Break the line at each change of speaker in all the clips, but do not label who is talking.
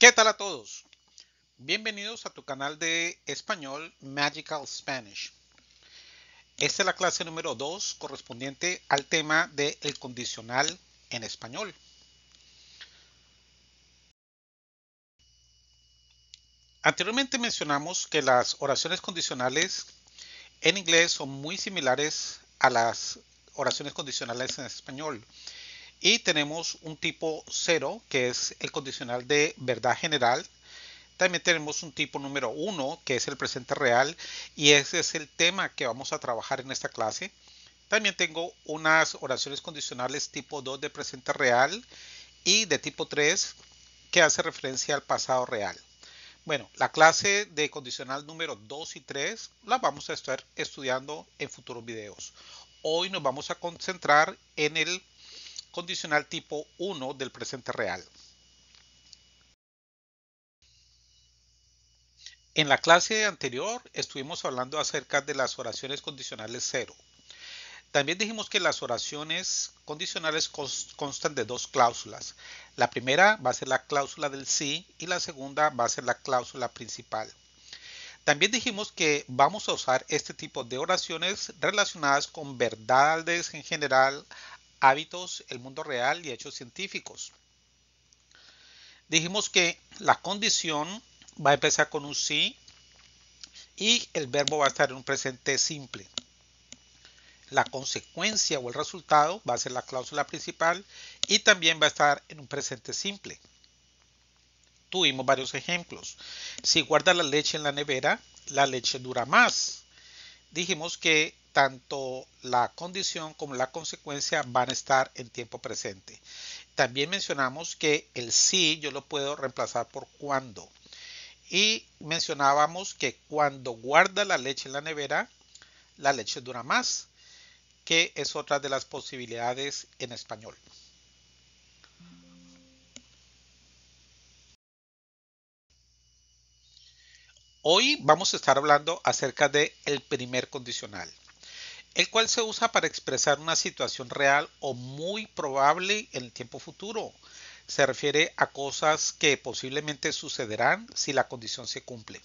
¿Qué tal a todos? Bienvenidos a tu canal de español Magical Spanish. Esta es la clase número 2 correspondiente al tema de el condicional en español. Anteriormente mencionamos que las oraciones condicionales en inglés son muy similares a las oraciones condicionales en español. Y tenemos un tipo 0, que es el condicional de verdad general. También tenemos un tipo número 1, que es el presente real, y ese es el tema que vamos a trabajar en esta clase. También tengo unas oraciones condicionales tipo 2 de presente real y de tipo 3 que hace referencia al pasado real. Bueno, la clase de condicional número 2 y 3 la vamos a estar estudiando en futuros videos. Hoy nos vamos a concentrar en el condicional tipo 1 del presente real. En la clase anterior estuvimos hablando acerca de las oraciones condicionales cero. También dijimos que las oraciones condicionales constan de dos cláusulas. La primera va a ser la cláusula del sí y la segunda va a ser la cláusula principal. También dijimos que vamos a usar este tipo de oraciones relacionadas con verdades en general, hábitos, el mundo real y hechos científicos. Dijimos que la condición va a empezar con un sí y el verbo va a estar en un presente simple. La consecuencia o el resultado va a ser la cláusula principal y también va a estar en un presente simple. Tuvimos varios ejemplos. Si guarda la leche en la nevera, la leche dura más. Dijimos que tanto la condición como la consecuencia van a estar en tiempo presente. También mencionamos que el sí yo lo puedo reemplazar por cuando. Y mencionábamos que cuando guarda la leche en la nevera, la leche dura más que es otra de las posibilidades en español. Hoy vamos a estar hablando acerca de el primer condicional, el cual se usa para expresar una situación real o muy probable en el tiempo futuro. Se refiere a cosas que posiblemente sucederán si la condición se cumple.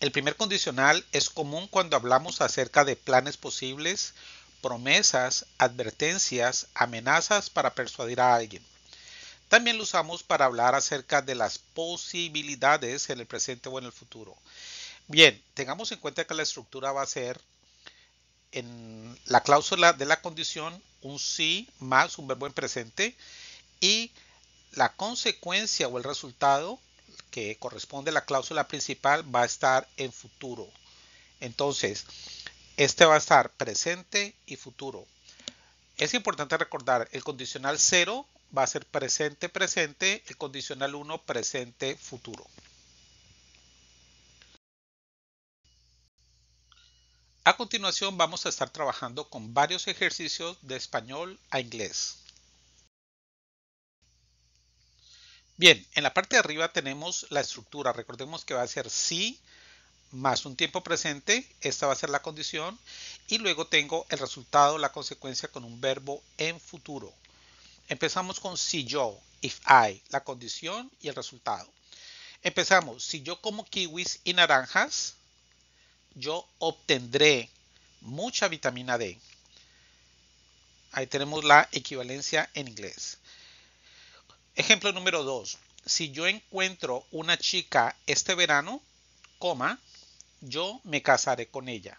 El primer condicional es común cuando hablamos acerca de planes posibles promesas, advertencias, amenazas para persuadir a alguien. También lo usamos para hablar acerca de las posibilidades en el presente o en el futuro. Bien, tengamos en cuenta que la estructura va a ser en la cláusula de la condición un sí más un verbo en presente y la consecuencia o el resultado que corresponde a la cláusula principal va a estar en futuro. Entonces, este va a estar presente y futuro. Es importante recordar, el condicional 0 va a ser presente, presente, el condicional 1 presente, futuro. A continuación vamos a estar trabajando con varios ejercicios de español a inglés. Bien, en la parte de arriba tenemos la estructura. Recordemos que va a ser sí, más un tiempo presente, esta va a ser la condición, y luego tengo el resultado, la consecuencia con un verbo en futuro. Empezamos con si yo, if I, la condición y el resultado. Empezamos, si yo como kiwis y naranjas, yo obtendré mucha vitamina D. Ahí tenemos la equivalencia en inglés. Ejemplo número 2. Si yo encuentro una chica este verano, coma, yo me casaré con ella.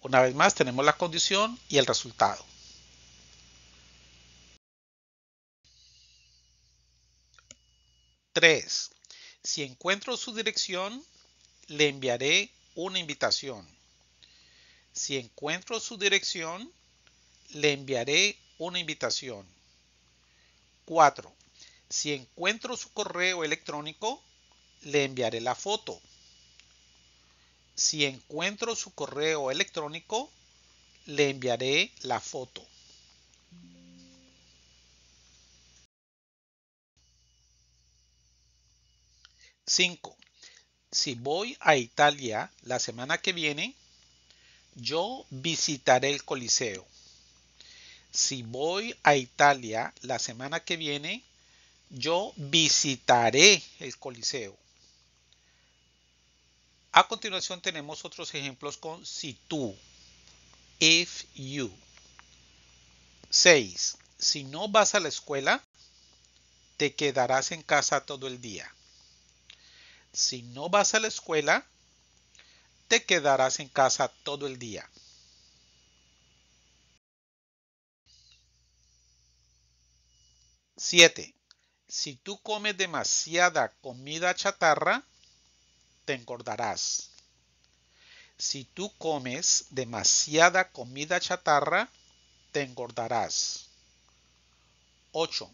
Una vez más tenemos la condición y el resultado. Tres. Si encuentro su dirección, le enviaré una invitación. Si encuentro su dirección, le enviaré una invitación. 4. Si encuentro su correo electrónico, le enviaré la foto. Si encuentro su correo electrónico, le enviaré la foto. Cinco. Si voy a Italia la semana que viene, yo visitaré el Coliseo. Si voy a Italia la semana que viene, Yo visitaré el Coliseo. A continuación tenemos otros ejemplos con si tú. If you. 6. Si no vas a la escuela, te quedarás en casa todo el día. Si no vas a la escuela, te quedarás en casa todo el día. 7. Si tú comes demasiada comida chatarra, te engordarás. Si tú comes demasiada comida chatarra, te engordarás. 8.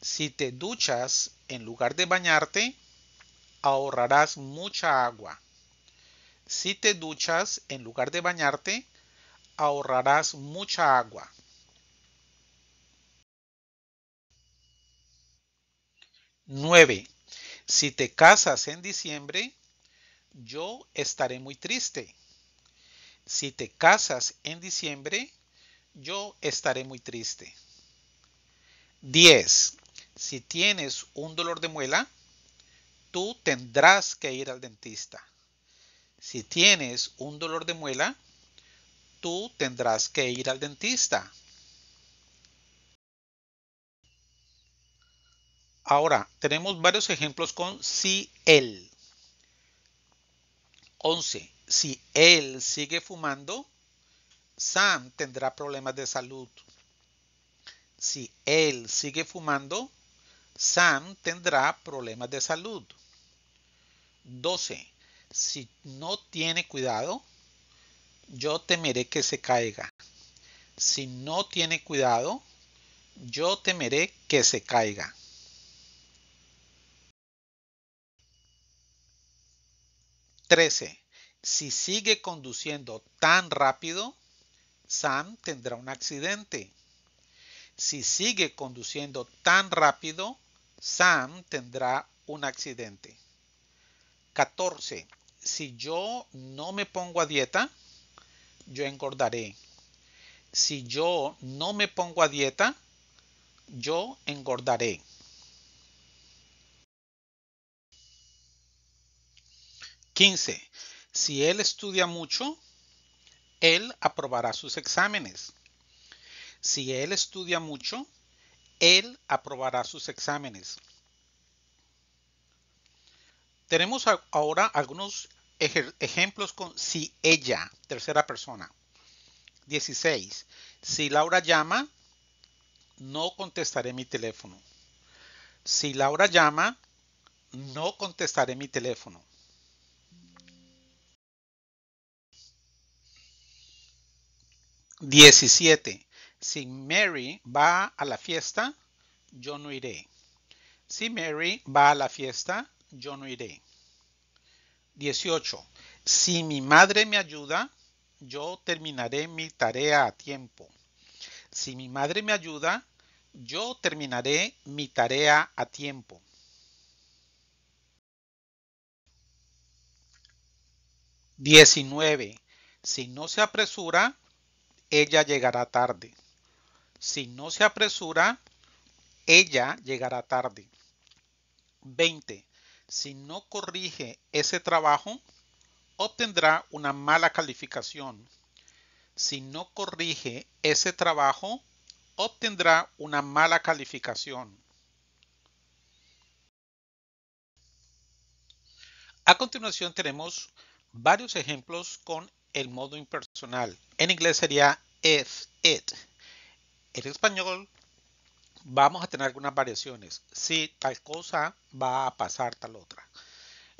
Si te duchas en lugar de bañarte, ahorrarás mucha agua. Si te duchas en lugar de bañarte, ahorrarás mucha agua. 9. Si te casas en diciembre, yo estaré muy triste. Si te casas en diciembre, yo estaré muy triste. 10. Si tienes un dolor de muela, tú tendrás que ir al dentista. Si tienes un dolor de muela, tú tendrás que ir al dentista. Ahora, tenemos varios ejemplos con si él. 11. Si él sigue fumando, Sam tendrá problemas de salud. Si él sigue fumando, Sam tendrá problemas de salud. 12. Si no tiene cuidado, yo temeré que se caiga. Si no tiene cuidado, yo temeré que se caiga. 13. Si sigue conduciendo tan rápido, Sam tendrá un accidente. Si sigue conduciendo tan rápido, Sam tendrá un accidente. 14. Si yo no me pongo a dieta, yo engordaré. Si yo no me pongo a dieta, yo engordaré. 15. Si él estudia mucho, él aprobará sus exámenes. Si él estudia mucho, él aprobará sus exámenes. Tenemos ahora algunos ejemplos con si ella, tercera persona. 16. Si Laura llama, no contestaré mi teléfono. Si Laura llama, no contestaré mi teléfono. 17. Si Mary va a la fiesta, yo no iré. Si Mary va a la fiesta, yo no iré. 18. Si mi madre me ayuda, yo terminaré mi tarea a tiempo. Si mi madre me ayuda, yo terminaré mi tarea a tiempo. 19. Si no se apresura, ella llegará tarde. Si no se apresura, ella llegará tarde. 20. Si no corrige ese trabajo, obtendrá una mala calificación. Si no corrige ese trabajo, obtendrá una mala calificación. A continuación tenemos varios ejemplos con el modo impersonal. En inglés sería if, it. En español vamos a tener algunas variaciones. Si tal cosa va a pasar tal otra.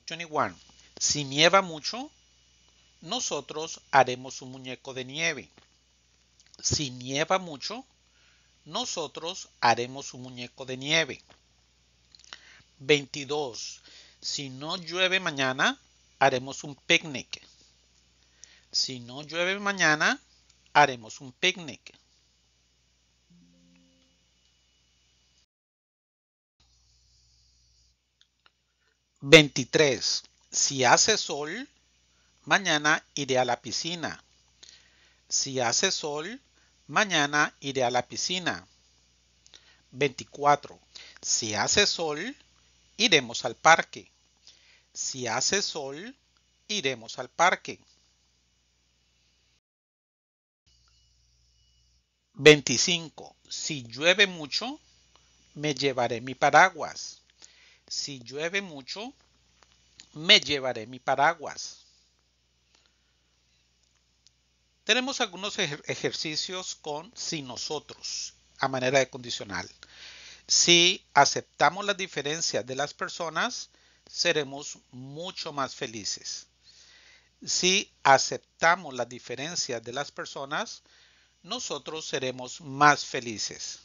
21. Si nieva mucho, nosotros haremos un muñeco de nieve. Si nieva mucho, nosotros haremos un muñeco de nieve. 22. Si no llueve mañana, haremos un picnic. Si no llueve mañana, haremos un picnic. Veintitrés. Si hace sol, mañana iré a la piscina. Si hace sol, mañana iré a la piscina. 24. Si hace sol, iremos al parque. Si hace sol, iremos al parque. 25. Si llueve mucho, me llevaré mi paraguas. Si llueve mucho, me llevaré mi paraguas. Tenemos algunos ejercicios con si nosotros a manera de condicional. Si aceptamos las diferencias de las personas, seremos mucho más felices. Si aceptamos las diferencias de las personas, nosotros seremos más felices.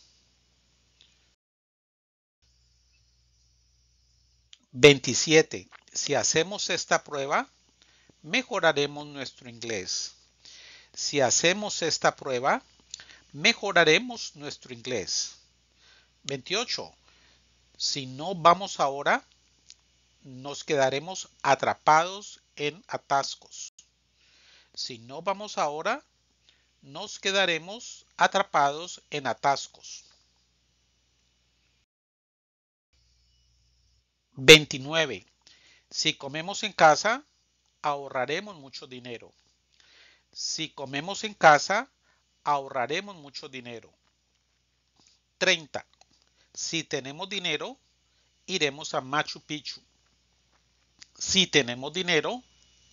27. Si hacemos esta prueba, mejoraremos nuestro inglés. Si hacemos esta prueba, mejoraremos nuestro inglés. 28. Si no vamos ahora, nos quedaremos atrapados en atascos. Si no vamos ahora, nos quedaremos atrapados en atascos. 29. Si comemos en casa, ahorraremos mucho dinero. Si comemos en casa, ahorraremos mucho dinero. 30. Si tenemos dinero, iremos a Machu Picchu. Si tenemos dinero,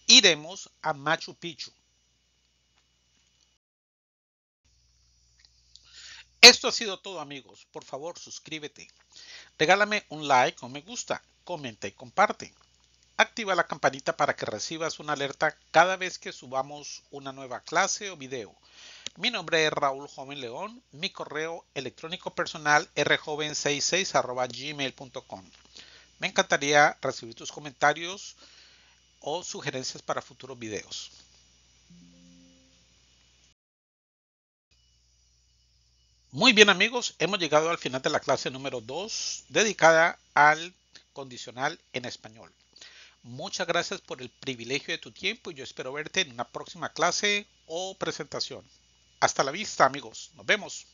iremos a Machu Picchu. Esto ha sido todo amigos. Por favor, suscríbete. Regálame un like o me gusta. Comenta y comparte. Activa la campanita para que recibas una alerta cada vez que subamos una nueva clase o video. Mi nombre es Raúl Joven León. Mi correo electrónico personal rjoven66 gmail.com. Me encantaría recibir tus comentarios o sugerencias para futuros videos. Muy bien amigos, hemos llegado al final de la clase número 2 dedicada al condicional en español. Muchas gracias por el privilegio de tu tiempo y yo espero verte en una próxima clase o presentación. Hasta la vista amigos, nos vemos.